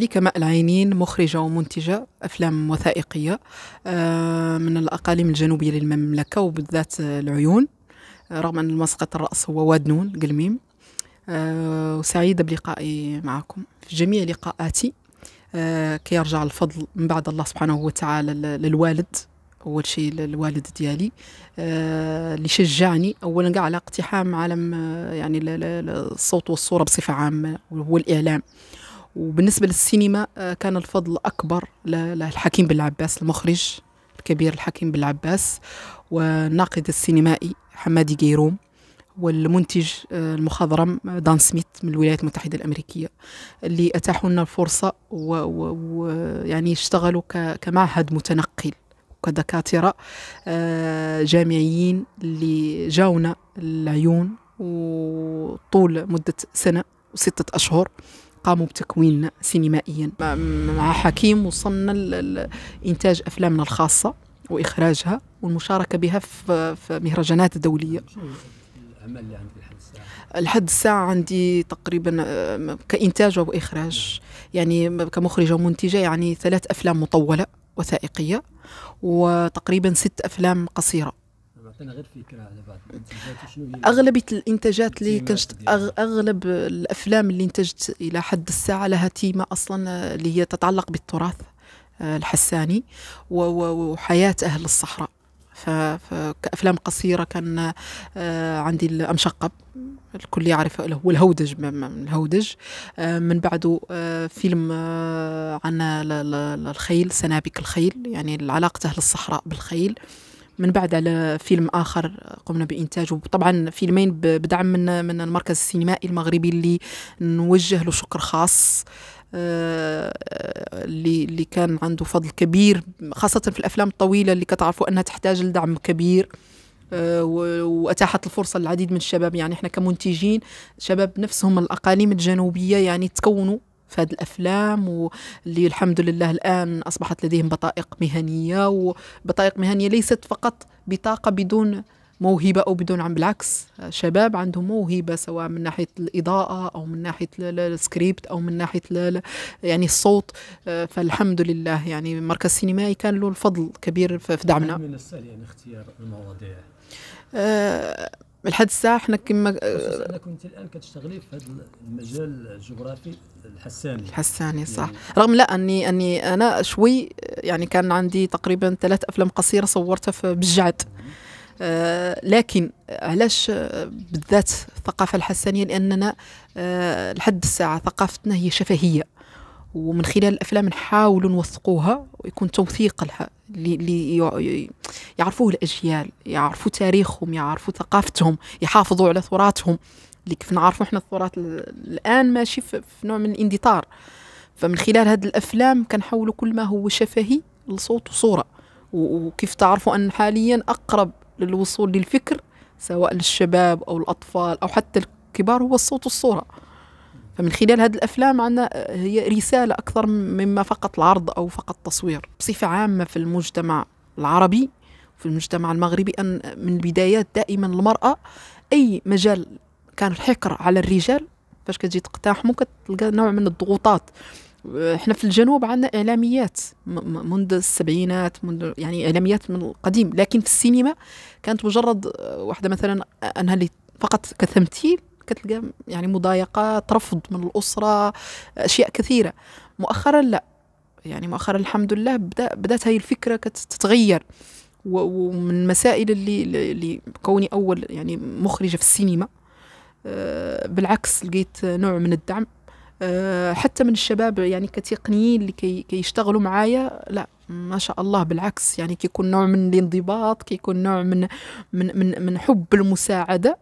مالك ماء العينين مخرجة ومنتجة أفلام وثائقية آه، من الأقاليم الجنوبية للمملكة وبالذات العيون آه، رغم أن مسقط الرأس هو وادنون قلميم. آه، وسعيدة بلقائي معكم في جميع لقاءاتي. كي يرجع الفضل من بعد الله سبحانه وتعالى للوالد أول شيء الوالد ديالي. اللي شجعني اولا كاع على اقتحام عالم يعني الصوت والصورة بصفة عامة وهو الإعلام. وبالنسبة للسينما آه، كان الفضل أكبر للحكيم بن العباس المخرج الكبير الحكيم بن العباس والناقد السينمائي حمادي جيروم والمنتج آه، المخضرم آه، دان سميث من الولايات المتحدة الأمريكية اللي أتاحوا لنا الفرصة ويعني اشتغلوا كمعهد متنقل وكدكاترة جامعيين اللي جاونا العيون وطول مدة سنة وستة أشهر. قاموا بتكوين سينمائيا. مع حكيم وصلنا لإنتاج أفلامنا الخاصة وإخراجها والمشاركة بها في مهرجانات دولية. الأعمال اللي عندك لحد الساعة؟ لحد الساعة عندي تقريبا آه، كإنتاج وإخراج. يعني كمخرجة ومنتجة يعني ثلاث أفلام مطولة وثائقية وتقريبا ست أفلام قصيرة. عطينا غير فكرة على بعض. الإنتاجات شنو هي؟ أغلبية الإنتاجات اللي كنت أغلب الأفلام اللي انتجت إلى حد الساعة لها تيمة أصلا اللي هي تتعلق بالتراث آه، الحساني وحياة أهل الصحراء. فكأفلام قصيرة كان آه، عندي الأمشقب الكل يعرف هو الهودج من الهودج. آه، من بعده فيلم عن الخيل سنابك الخيل يعني علاقة أهل الصحراء بالخيل. من بعد على فيلم آخر قمنا بإنتاجه. طبعا فيلمين بدعم من من المركز السينمائي المغربي اللي نوجه له شكر خاص آه، اللي اللي كان عنده فضل كبير خاصة في الأفلام الطويلة اللي كتعرفوا أنها تحتاج لدعم كبير آه، وأتاحت الفرصة للعديد من الشباب. يعني إحنا كمنتجين شباب نفسهم الأقاليم الجنوبية يعني تكونوا في هذه الأفلام واللي الحمد لله الآن أصبحت لديهم بطائق مهنية وبطائق مهنية ليست فقط بطاقة بدون موهبة أو بدون عم بالعكس شباب عندهم موهبة سواء من ناحية الإضاءة أو من ناحية السكريبت أو من ناحية يعني الصوت. فالحمد لله يعني المركز السينمائي كان له الفضل كبير في دعمنا. من السهل يعني اختيار المواضيع؟ أه لحد الساعة إحنا كما أنا كنت الآن كتشتغلي في هذا المجال الجغرافي الحساني. الحساني صح. يعني رغم لا أني أني أنا شوي يعني كان عندي تقريبا ثلاث أفلام قصيرة صورتها في بالجعد آه لكن علاش بالذات الثقافة الحسانية؟ لأننا آه لحد الساعة ثقافتنا هي شفهية. ومن خلال الأفلام نحاول نوثقوها ويكون توثيق لها اللي يعرفوه الأجيال يعرفوا تاريخهم يعرفوا ثقافتهم يحافظوا على تراثهم اللي كيف نعرفوا إحنا التراث الآن ماشي في نوع من الاندثار. فمن خلال هذه الأفلام كنحولوا كل ما هو شفهي لصوت وصورة. وكيف تعرفوا أن حاليا أقرب للوصول للفكر سواء للشباب أو الأطفال أو حتى الكبار هو الصوت والصورة. فمن خلال هذه الأفلام عندنا هي رسالة أكثر مما فقط العرض أو فقط تصوير. بصفة عامة في المجتمع العربي في المجتمع المغربي أن من البدايات دائما المرأة أي مجال كان الحكر على الرجال فاش كتجي تقتحموا كتلقى نوع من الضغوطات. إحنا في الجنوب عندنا إعلاميات منذ السبعينات منذ يعني إعلاميات من القديم. لكن في السينما كانت مجرد واحدة مثلا أنها فقط كتمثيل كتلقى يعني مضايقات رفض من الأسرة أشياء كثيرة. مؤخرا لا. يعني مؤخرا الحمد لله بدأ بدأت هاي الفكرة كتتغير ومن المسائل اللي, اللي كوني أول يعني مخرجة في السينما. آه، بالعكس لقيت نوع من الدعم. آه، حتى من الشباب يعني كتقنيين اللي كي, كي يشتغلوا معايا لا ما شاء الله بالعكس. يعني كيكون نوع من الانضباط كيكون نوع من من من, من حب المساعدة.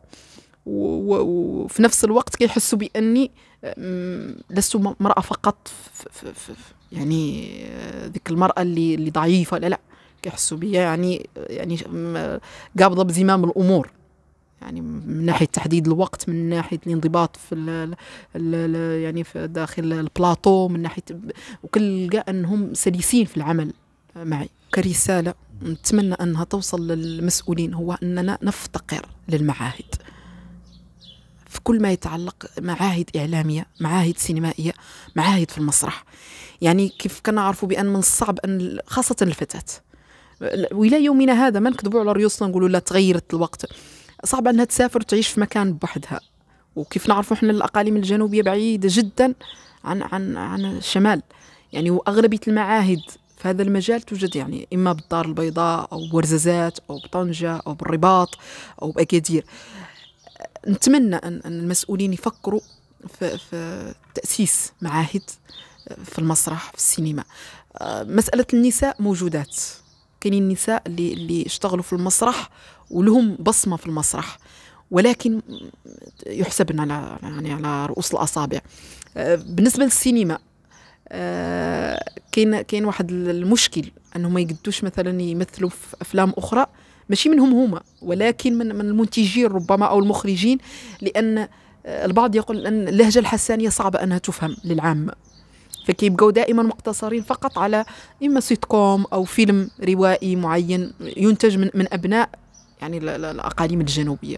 وفي نفس الوقت كيحسوا بأني لست مراه فقط في في يعني ذيك المرأة اللي اللي ضعيفة لا لا. كيحسوا بيا يعني يعني قابضة بزمام الأمور. يعني من ناحية تحديد الوقت من ناحية الانضباط في ال ال يعني في داخل البلاطو من ناحية وكل أنهم سلسين في العمل معي كرسالة. نتمنى أنها توصل للمسؤولين هو أننا نفتقر للمعاهد. في كل ما يتعلق معاهد إعلامية معاهد سينمائية معاهد في المسرح. يعني كيف كنعرفوا بأن من الصعب أن خاصة الفتاة. وإلى يومنا هذا ما نكذبوا على ريوسنا نقولوا لا تغيرت الوقت. صعب أنها تسافر وتعيش في مكان بوحدها. وكيف نعرفوا إحنا الأقاليم الجنوبية بعيدة جدا عن عن عن الشمال. يعني وأغلبية المعاهد في هذا المجال توجد يعني إما بالدار البيضاء أو بورزازات أو بطنجة أو بالرباط أو بأكادير. نتمنى ان المسؤولين يفكروا في, في تأسيس معاهد في المسرح في السينما. مسألة النساء موجودات. كاينين نساء اللي اللي اشتغلوا في المسرح ولهم بصمة في المسرح ولكن يحسبن على يعني على رؤوس الأصابع. آه، بالنسبة للسينما آه، كاين كاين واحد المشكل انهم ما يقدوش مثلا يمثلوا في أفلام أخرى ماشي منهم هما ولكن من من المنتجين ربما أو المخرجين لأن آه، البعض يقول أن اللهجة الحسانية صعبة أنها تفهم للعامه فكيبقوا دائما مقتصرين فقط على إما سيت كوم أو فيلم روائي معين ينتج من من أبناء يعني الأقاليم الجنوبية.